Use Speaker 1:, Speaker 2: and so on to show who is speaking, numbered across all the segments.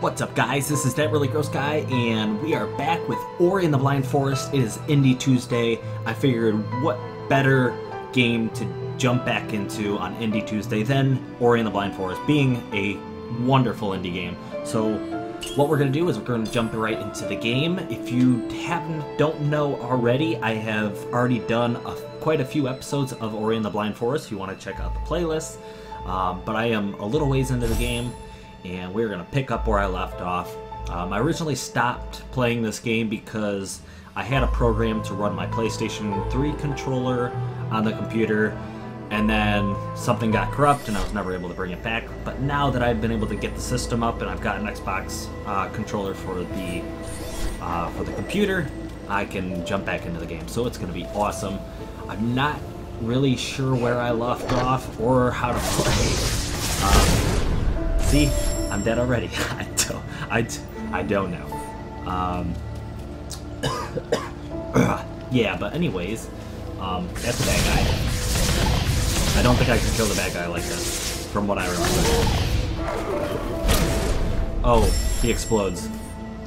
Speaker 1: What's up, guys? This is That Really Gross Guy, and we are back with Ori and the Blind Forest. It is Indie Tuesday. I figured what better game to jump back into on Indie Tuesday than Ori and the Blind Forest, being a wonderful indie game. So, what we're going to do is we're going to jump right into the game. If you haven't, don't know already, I have already done a, quite a few episodes of Ori and the Blind Forest. If you want to check out the playlist, um, but I am a little ways into the game and we're going to pick up where I left off. Um, I originally stopped playing this game because I had a program to run my PlayStation 3 controller on the computer, and then something got corrupt and I was never able to bring it back. But now that I've been able to get the system up and I've got an Xbox uh, controller for the uh, for the computer, I can jump back into the game. So it's going to be awesome. I'm not really sure where I left off or how to play. Um, see, I'm dead already. I don't. I, I don't know. Um, yeah, but anyways, um, that's the bad guy. I don't think I can kill the bad guy like this, from what I remember. Oh, he explodes.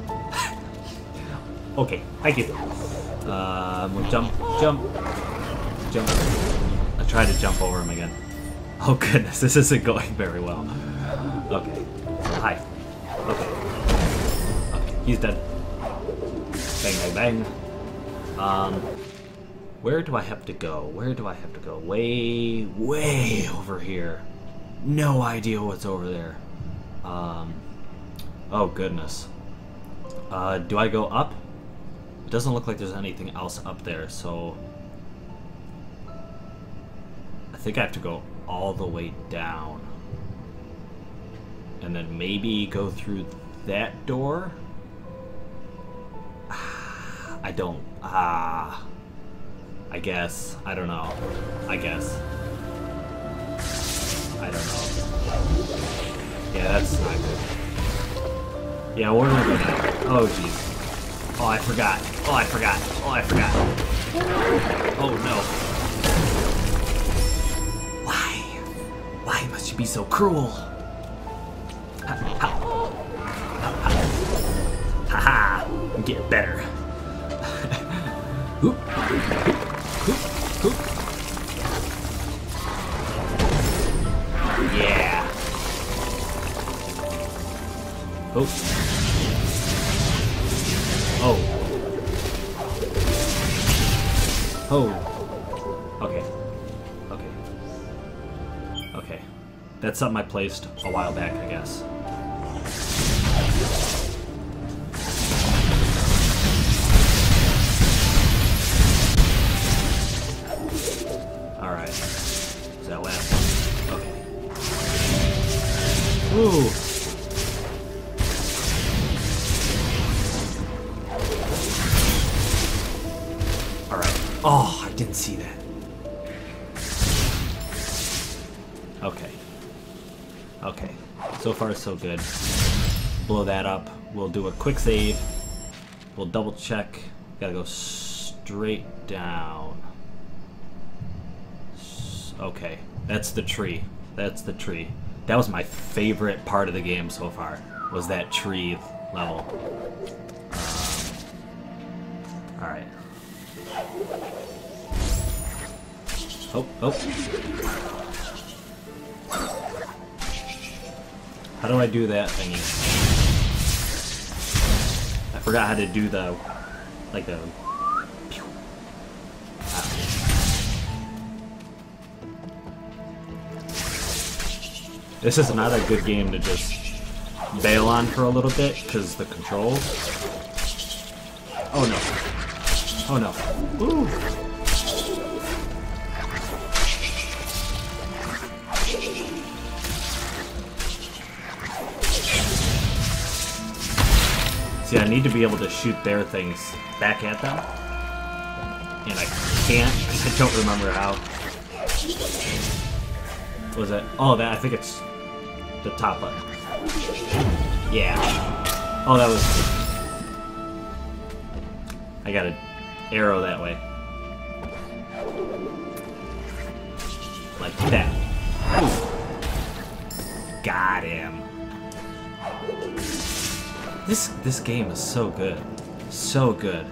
Speaker 1: okay, thank you. Uh, jump, jump, jump. I tried to jump over him again. Oh goodness, this isn't going very well. Okay. Hi. Okay. Okay, he's dead. Bang, bang, bang. Um, where do I have to go? Where do I have to go? Way, way over here. No idea what's over there. Um, oh goodness. Uh, do I go up? It doesn't look like there's anything else up there, so... I think I have to go all the way down and then maybe go through that door. I don't. Ah. I guess. I don't know. I guess. I don't know. Yeah, that's not good. Yeah, where do we go now? Oh, jeez. Oh, I forgot. Oh, I forgot. Oh, I forgot. Oh, no. Why? Why must you be so cruel? Haha, I'm getting better. That's something I placed a while back, I guess. Alright. Is that last one? Okay. Ooh. Alright. Oh, I didn't see that. Okay. So far, so good. Blow that up. We'll do a quick save. We'll double check. Gotta go straight down. Okay, that's the tree. That's the tree. That was my favorite part of the game so far, was that tree level. Um, Alright. Oh, oh. How do I do that thingy? I forgot how to do the, like the ah. This is not a good game to just bail on for a little bit, because the controls... Oh no. Oh no. Ooh. See, I need to be able to shoot their things back at them. And I can't, I don't remember how. What was it? Oh, that I think it's the top button. Yeah. Oh, that was... I got an arrow that way. Like that. Got him. This this game is so good. So good.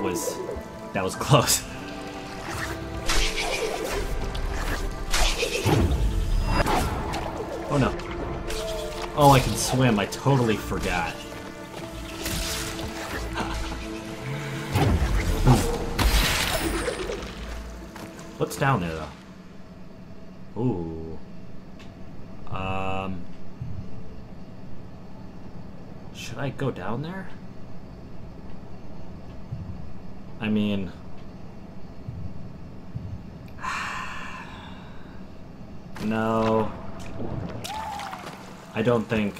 Speaker 1: That was that was close. Oh no. Oh, I can swim. I totally forgot. What's down there, though? Ooh. Um. Should I go down there? I mean. No. I don't think.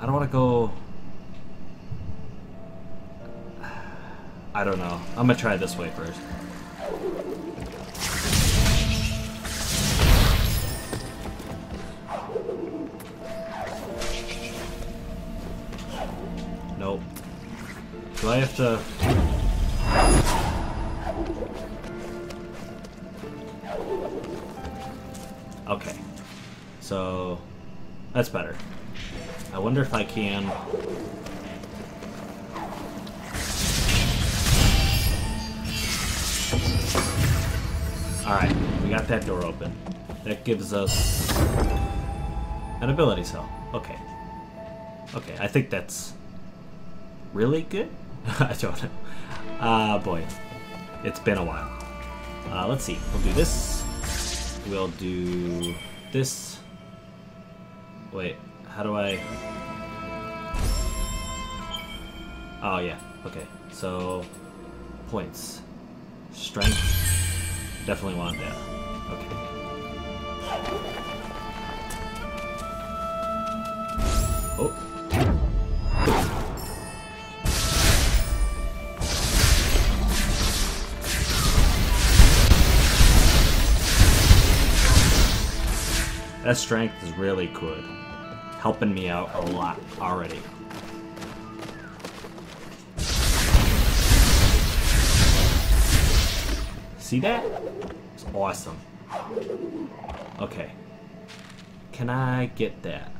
Speaker 1: I don't want to go. I don't know. I'm gonna try this way first. Do I have to... Okay. So... That's better. I wonder if I can... Alright, we got that door open. That gives us an ability cell. Okay. Okay, I think that's really good? I don't know. Ah, uh, boy. It's been a while. Uh, let's see. We'll do this. We'll do this. Wait, how do I... Oh, yeah. Okay, so... Points. Strength. Definitely want that. That strength is really good. Helping me out a lot already. See that? It's awesome. Okay. Can I get that?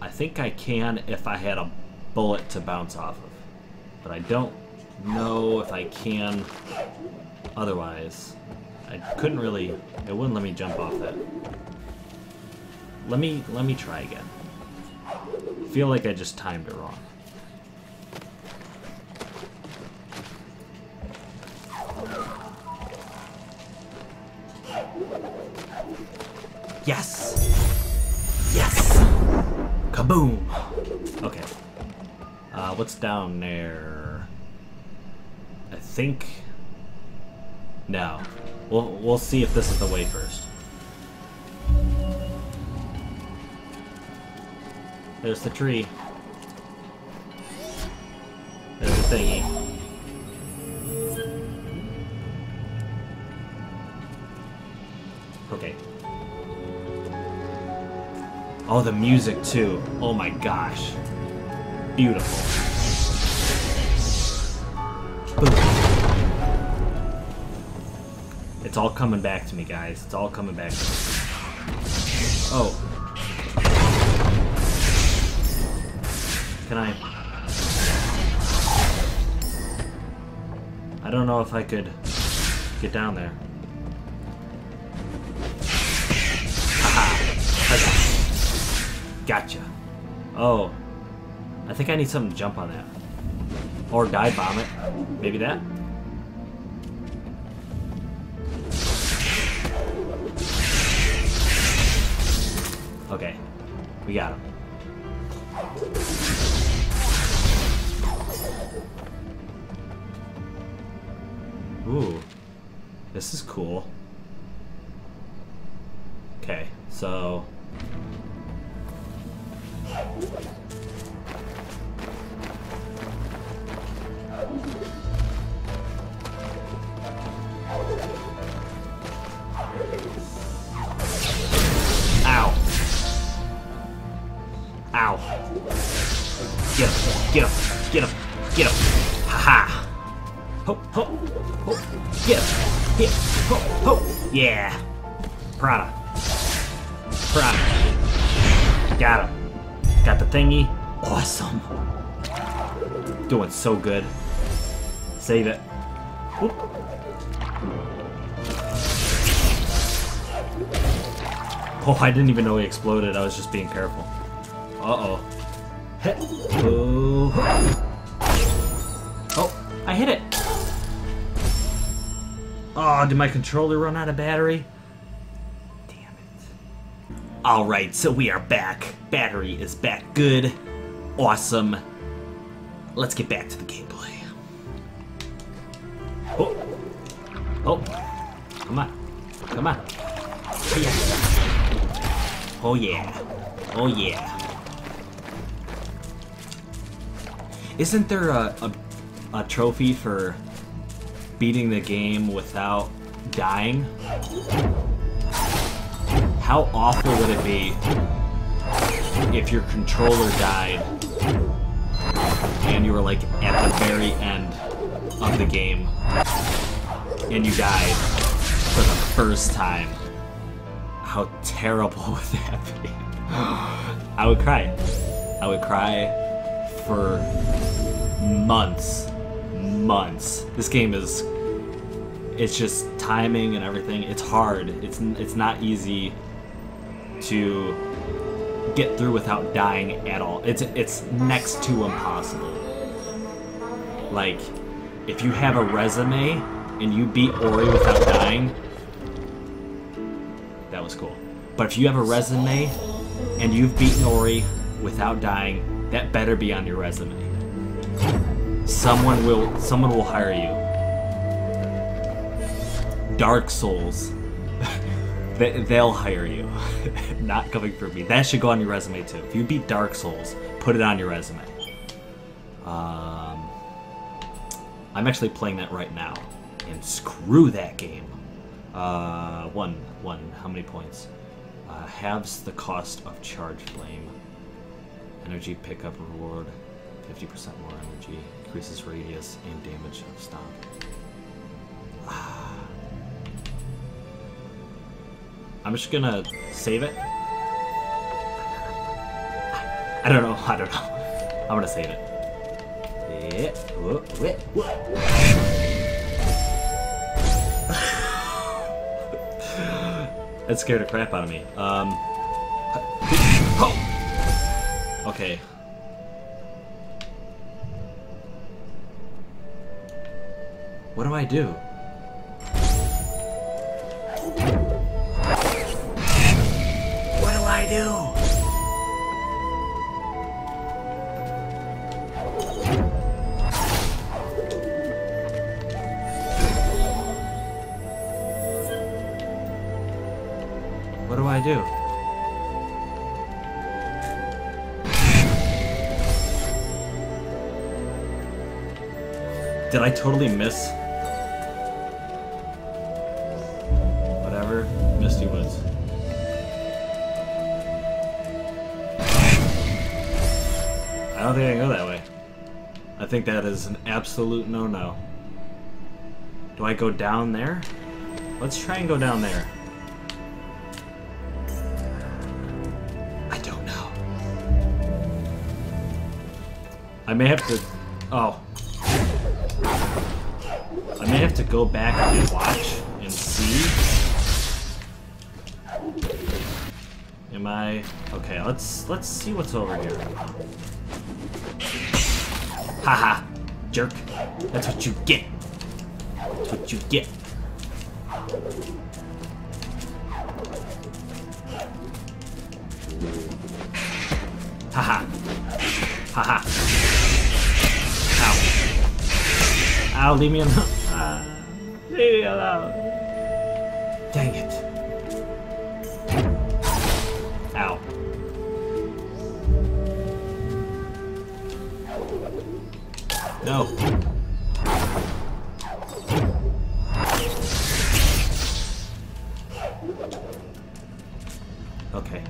Speaker 1: I think I can if I had a bullet to bounce off of. But I don't know if I can otherwise. I couldn't really... It wouldn't let me jump off that. Let me let me try again. feel like I just timed it wrong. Yes! Yes! Kaboom! Okay. Uh, what's down there? I think... No. We'll, we'll see if this is the way first. There's the tree. There's the thingy. Okay. Oh, the music too. Oh my gosh. Beautiful. It's all coming back to me, guys. It's all coming back to me. Oh. Can I... I don't know if I could get down there. Haha. Gotcha. Oh. I think I need something to jump on that. Or dive bomb it. Maybe that? Okay. We got him. Ooh. This is cool. Okay, so... ho, ho. Yeah. Prada. Prada. Got him. Got the thingy. Awesome. Doing so good. Save it. Oh, I didn't even know he exploded. I was just being careful. Uh-oh. Oh. Oh, I hit it. Oh, did my controller run out of battery? Damn it. Alright, so we are back. Battery is back good. Awesome. Let's get back to the gameplay. Oh. Oh. Come on. Come on. Oh, yeah. Oh yeah. Oh yeah. Isn't there a, a, a, trophy for beating the game without dying? How awful would it be if your controller died and you were like at the very end of the game and you died for the first time? How terrible would that be? I would cry. I would cry for months. Months. This game is it's just timing and everything. It's hard. It's it's not easy to get through without dying at all. It's it's next to impossible. Like if you have a resume and you beat Ori without dying, that was cool. But if you have a resume and you've beaten Ori without dying, that better be on your resume. Someone will someone will hire you. Dark Souls. they, they'll hire you. Not coming for me. That should go on your resume too. If you beat Dark Souls, put it on your resume. Um, I'm actually playing that right now. And screw that game. Uh, one, one. How many points? Uh, halves the cost of charge flame. Energy pickup reward. 50% more energy. Increases radius and damage of stomp. I'm just gonna save it. I don't know. I don't know. I'm gonna save it. Yeah. That scared the crap out of me. Um. Okay. What do I do? What do I do? What do I do? Did I totally miss? Think that is an absolute no-no. Do I go down there? Let's try and go down there. I don't know. I may have to... Oh. I may have to go back and watch and see. Am I... Okay, let's let's see what's over here. Haha, jerk. That's what you get. That's what you get. Haha. Haha. Ow. Ow, leave me alone. Ah, leave me alone. Dang it. No. Okay.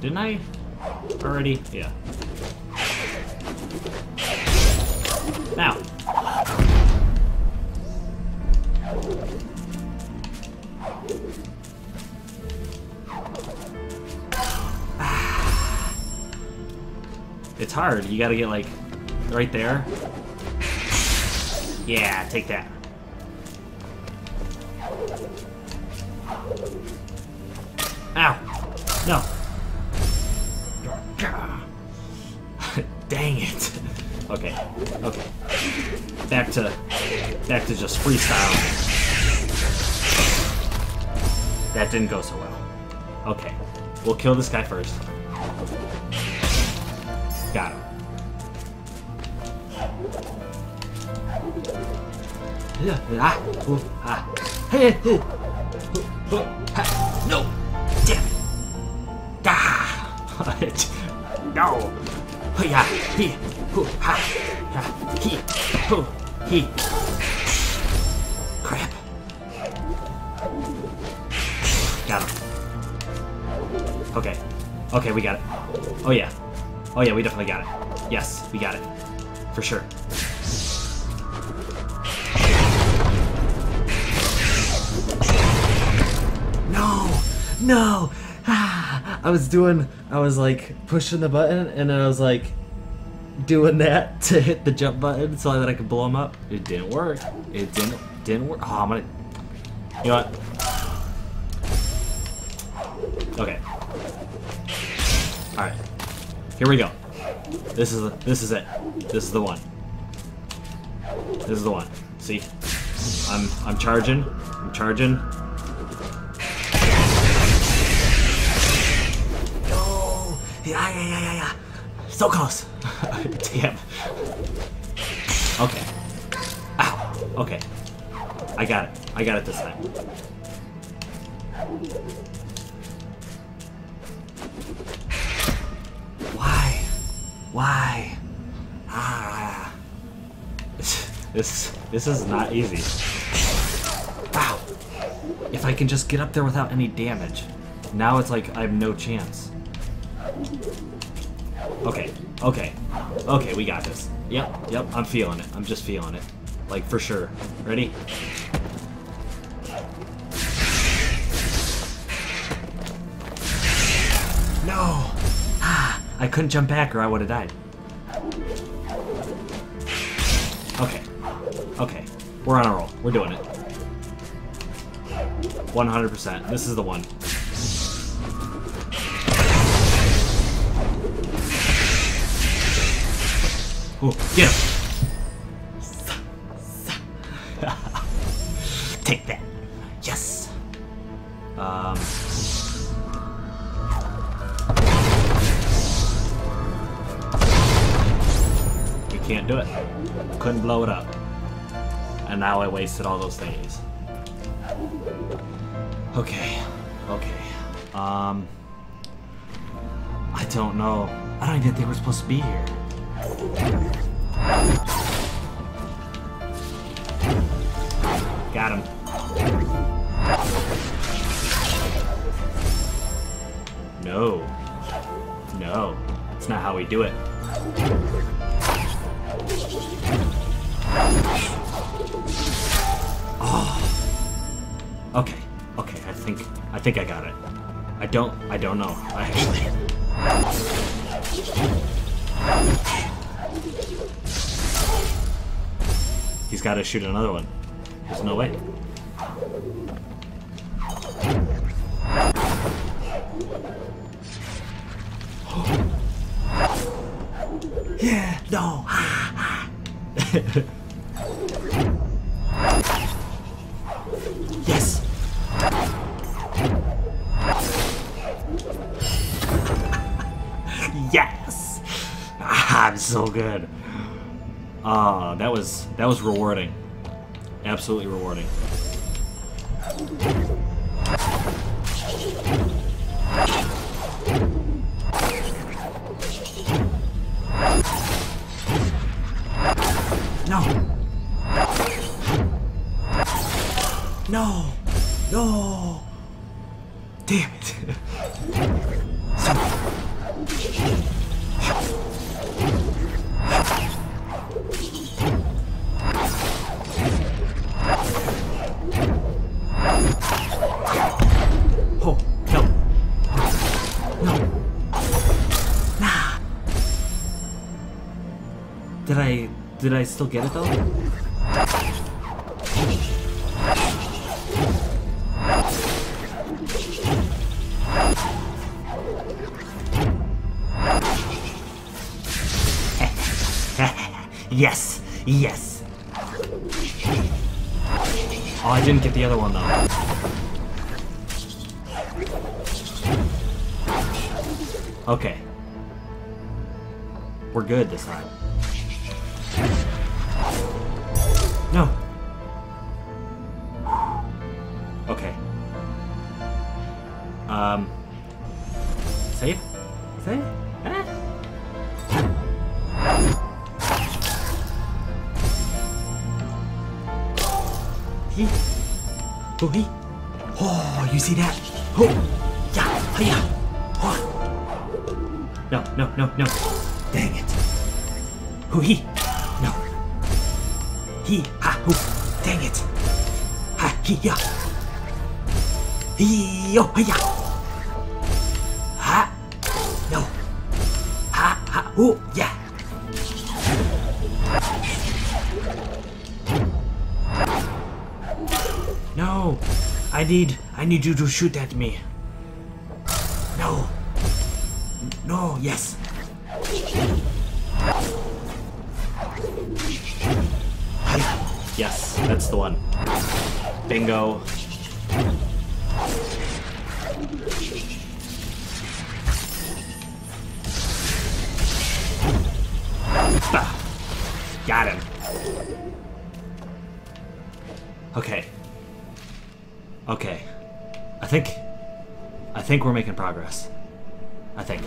Speaker 1: Didn't I already? Yeah. Now. It's hard. You gotta get like right there. Yeah, take that. Ow! No. Dang it. Okay. Okay. Back to back to just freestyle. That didn't go so well. Okay. We'll kill this guy first. Ah, ah. Hey, ooh, ooh, No! Damn it! Ah! no! Yeah, he, hoo, ha, ha, he, hoo, he. Crap. Got him. Okay. Okay, we got it. Oh yeah. Oh yeah, we definitely got it. Yes, we got it. For sure. No! Ah, I was doing, I was like pushing the button and then I was like doing that to hit the jump button so that I could blow him up. It didn't work. It didn't, didn't work. Oh, I'm gonna, you know what? Okay. Alright. Here we go. This is, this is it. This is the one. This is the one. See? I'm, I'm charging. I'm charging. Yeah, yeah, yeah, yeah, yeah. So close. Damn. Okay. Ow. Okay. I got it. I got it this time. Why? Why? Ah. This this is not easy. Wow. If I can just get up there without any damage. Now it's like I have no chance. Okay, okay, okay, we got this. Yep, yep, I'm feeling it. I'm just feeling it. Like, for sure. Ready? No! Ah, I couldn't jump back or I would have died. Okay. Okay. We're on a roll. We're doing it. 100%. This is the one. Ooh, get him! Take that. Yes! Um... You can't do it. Couldn't blow it up. And now I wasted all those thingies. Okay. Okay. Um... I don't know. I don't even think we're supposed to be here. Got him. No. No. That's not how we do it. Oh. Okay. Okay, I think I think I got it. I don't I don't know. I actually He's got to shoot another one. There's no way. yeah, no. Yes! yes! Ah, I'm so good. Ah, that was that was rewarding. Absolutely rewarding. No. No. No. Damn it. did I still get it though? yes, yes. Oh, I didn't get the other one though. Okay. We're good this time. No. I need, I need you to shoot at me. No. No, yes. Yes, that's the one. Bingo. Got him. Okay. Okay. I think... I think we're making progress. I think.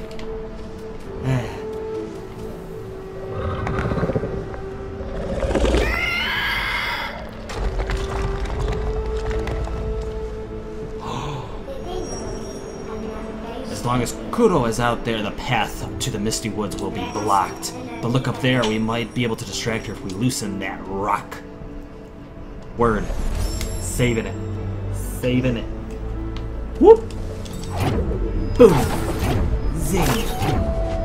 Speaker 1: As long as Kuro is out there, the path to the Misty Woods will be blocked. But look up there, we might be able to distract her if we loosen that rock. Word. Saving it. Saving it. Whoop! Boom! Zing!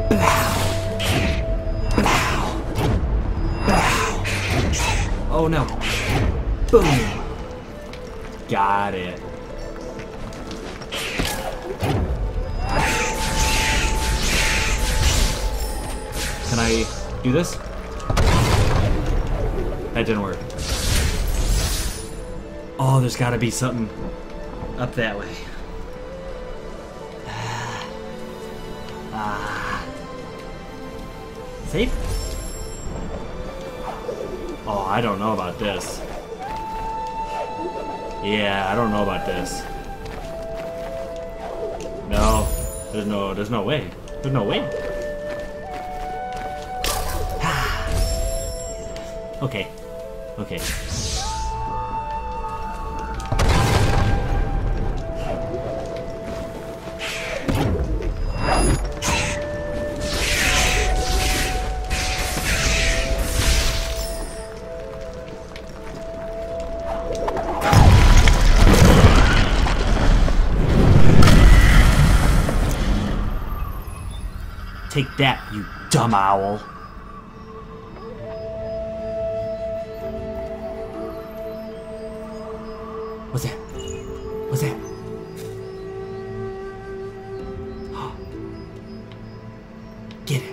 Speaker 1: Blow! Blow! Blow! Oh no! Boom! Got it. Can I do this? That didn't work. Oh, there's gotta be something up that way. Ah. Safe? Oh, I don't know about this. Yeah, I don't know about this. No, there's no, there's no way. There's no way. okay, okay. Dumb owl. What's that? What's that? Get it.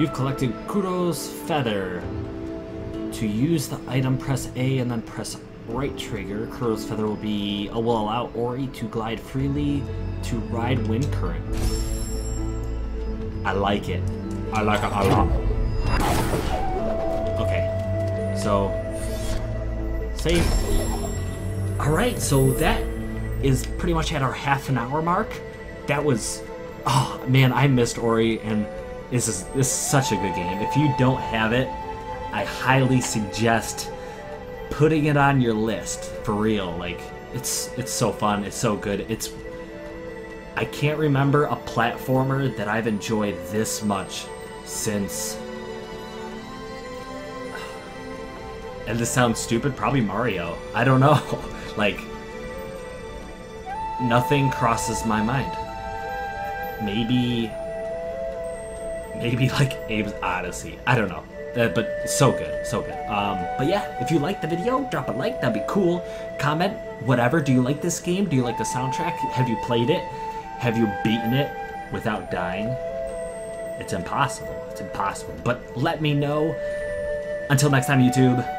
Speaker 1: You've collected Kuro's Feather. To use the item, press A and then press right trigger. Kuro's Feather will be uh, will allow Ori to glide freely to ride wind current. I like it. I like it a lot. Okay, so save. All right, so that is pretty much at our half an hour mark. That was, oh man, I missed Ori, and this is this is such a good game. If you don't have it, I highly suggest putting it on your list for real. Like it's it's so fun, it's so good. It's I can't remember a platformer that I've enjoyed this much since and this sounds stupid, probably Mario. I don't know. like nothing crosses my mind. Maybe maybe like Abe's Oddysee. I don't know. Uh, but so good, so good. Um, but yeah, if you like the video, drop a like. That'd be cool. Comment whatever. Do you like this game? Do you like the soundtrack? Have you played it? Have you beaten it without dying? It's impossible. It's impossible. But let me know. Until next time, YouTube.